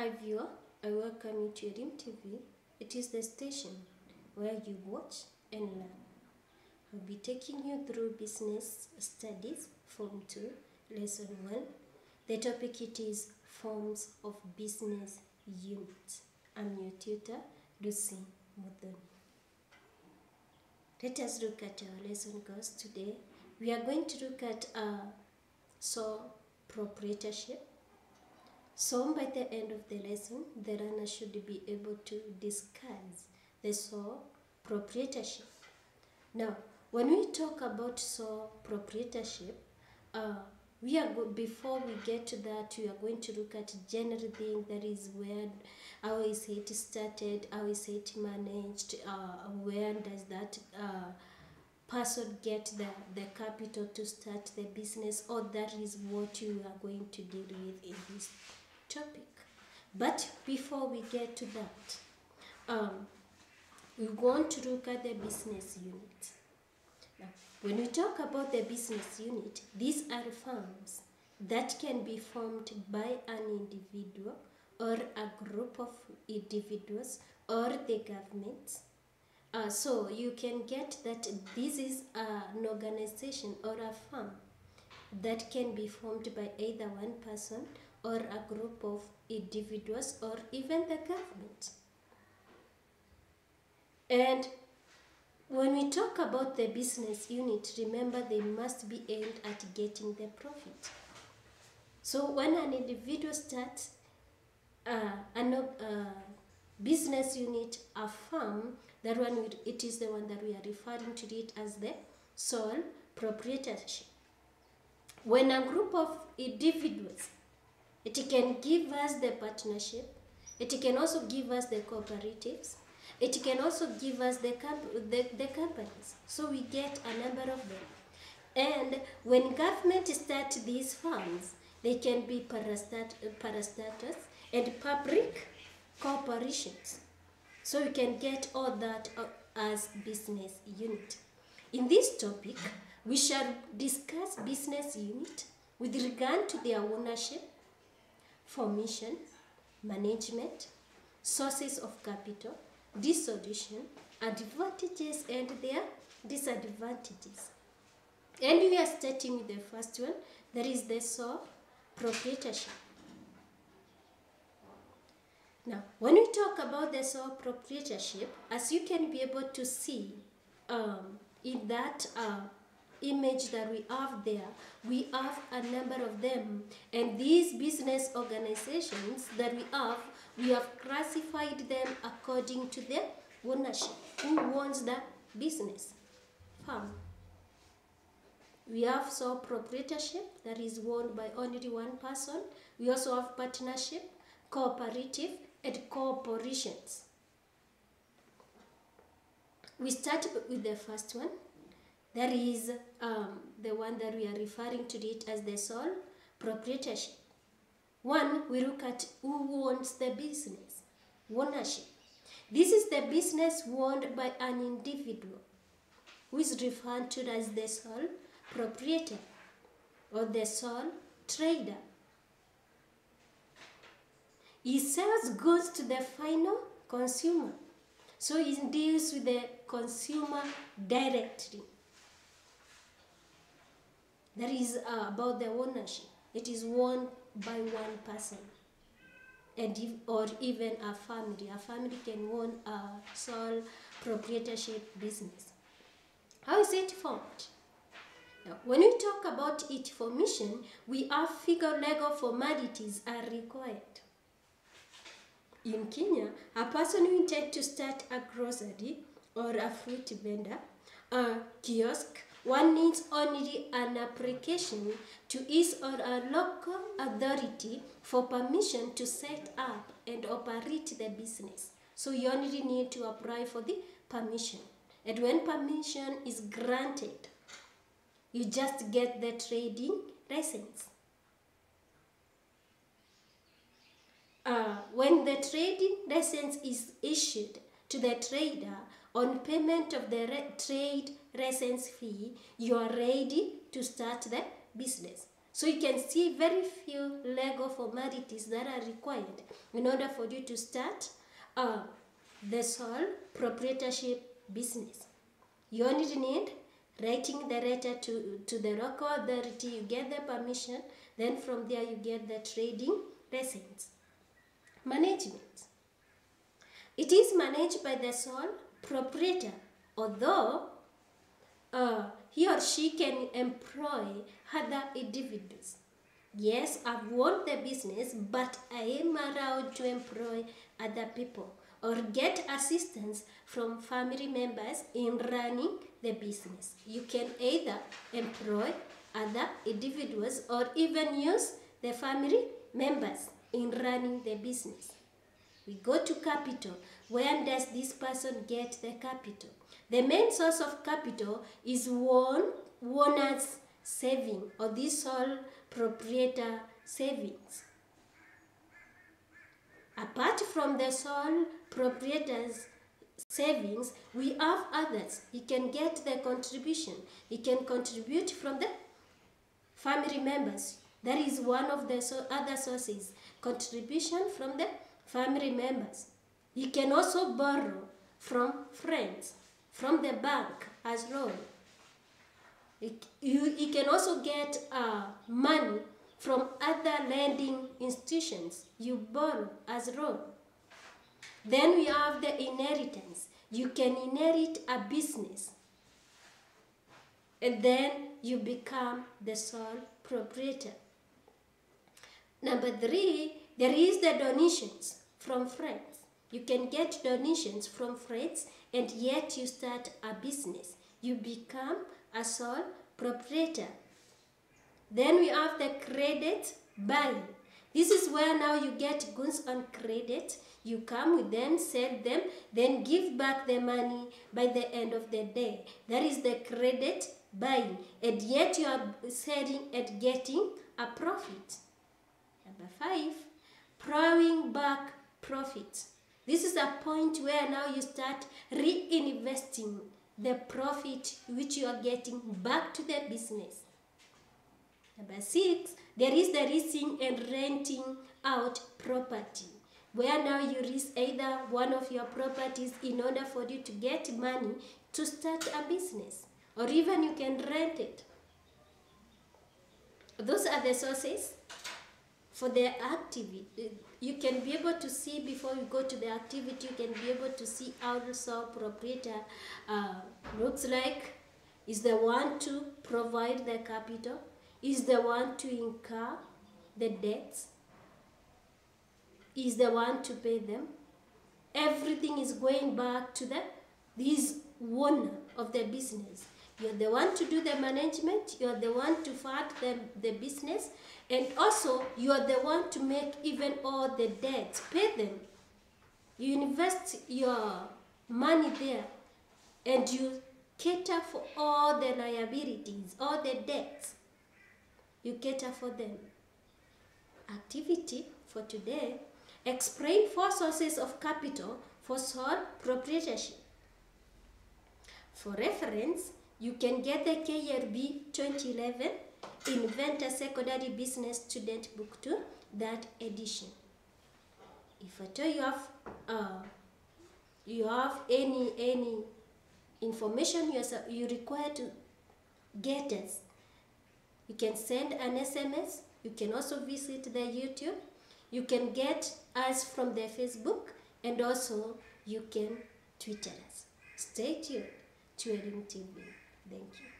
Hi viewer, I welcome you to Elimu TV. It is the station where you watch and learn. I'll be taking you through business studies form 2 lesson 1. The topic it is forms of business units. I'm your tutor Lucy Mudhoni. Let us look at our lesson goals today. We are going to look at uh, sole proprietorship. So by the end of the lesson, the learner should be able to discuss the sole proprietorship. Now, when we talk about sole proprietorship, uh, we are go- before we get to that, we are going to look at general thing that is where, how is it started, how is it managed, uh, where does that uh, person get the, the capital to start the business, or that is what you are going to deal with in this topic. But before we get to that, um, we want to look at the business unit. Now, when we talk about the business unit, these are firms that can be formed by an individual or a group of individuals or the government. Uh, so you can get that this is an organization or a firm that can be formed by either one person or a group of individuals or even the government. And when we talk about the business unit, remember they must be aimed at getting the profit. So when an individual starts uh, an uh, business unit, a firm, that one would- it is the one that we are referring to it as the sole proprietorship. When a group of individuals, it can give us the partnership, it can also give us the cooperatives, it can also give us the, comp- the, the companies. So we get a number of them. And when government start these firms, they can be parastat- parastatals and public corporations. So you can get all that uh, as business unit. In this topic, we shall discuss business unit with regard to their ownership, formation, management, sources of capital, dissolution, advantages and their disadvantages. And we are starting with the first one, that is the sole proprietorship. Now, when we talk about the sole proprietorship, as you can be able to see um, in that uh, image that we have there, we have a number of them. And these business organizations that we have, we have classified them according to their ownership. Who owns the business? Farm. We have sole proprietorship that is owned by only one person. We also have partnership, cooperative, and corporations. We start with the first one. That is um, the one that we are referring to it as the sole proprietorship. One, we look at who owns the business, ownership. This is the business owned by an individual who is referred to as the sole proprietor or the sole trader. He sells goods to the final consumer. So he deals with the consumer directly. That is uh, about the ownership. It is owned by one person. And if, or even a family. A family can own a sole proprietorship business. How is it formed? Now, when we talk about its formation, we have figure legal formalities are required. In Kenya, a person who intends to start a grocery or a fruit vendor, a kiosk, one needs only an application to his or a local authority for permission to set up and operate the business. So you only need to apply for the permission. And when permission is granted, you just get the trading license. Uh, when the trading license is issued to the trader on payment of the trade license fee, you are ready to start the business. So you can see very few legal formalities that are required in order for you to start uh, the sole proprietorship business. You only need writing the letter to, to the local authority, you get the permission, then from there you get the trading license. Management. It is managed by the sole proprietor, although uh, he or she can employ other individuals. Yes, I've won the business, but I am allowed to employ other people or get assistance from family members in running the business. You can either employ other individuals or even use the family members in running the business. We go to capital. Where does this person get the capital? The main source of capital is one owner's saving or this sole proprietor savings. Apart from the sole proprietor's savings, we have others. He can get the contribution. He can contribute from the family members. That is one of the so other sources. Contribution from the family members. You can also borrow from friends, from the bank as loan. You, you can also get uh, money from other lending institutions. You borrow as loan. Then we have the inheritance. You can inherit a business. And then you become the sole proprietor. Number three, there is the donations from friends. You can get donations from friends and yet you start a business. You become a sole proprietor. Then we have the credit buying. This is where now you get goods on credit. You come with them, sell them, then give back the money by the end of the day. That is the credit buying. And yet you are selling and getting a profit. Number five, profit. This is a point where now you start reinvesting the profit which you are getting back to the business. Number six, there is the leasing and renting out property, where now you lease either one of your properties in order for you to get money to start a business, or even you can rent it. Those are the sources for the activity. You can be able to see before you go to the activity, you can be able to see how the sole proprietor uh, looks like. Is the one to provide the capital? Is the one to incur the debts? Is the one to pay them? Everything is going back to the this owner of the business. You're the one to do the management, you're the one to fund the, the business, and also you're the one to make even all the debts, pay them. You invest your money there and you cater for all the liabilities, all the debts. You cater for them. Activity for today. Explain four sources of capital for sole proprietorship. For reference, you can get the KLB 2011 Inventor Secondary Business Student Book 2, that edition. If at all you have, uh, you have any, any information you, you require to get us, you can send an SMS. You can also visit the YouTube. You can get us from the Facebook and also you can Twitter us. Stay tuned to Elimu TV. Thank you.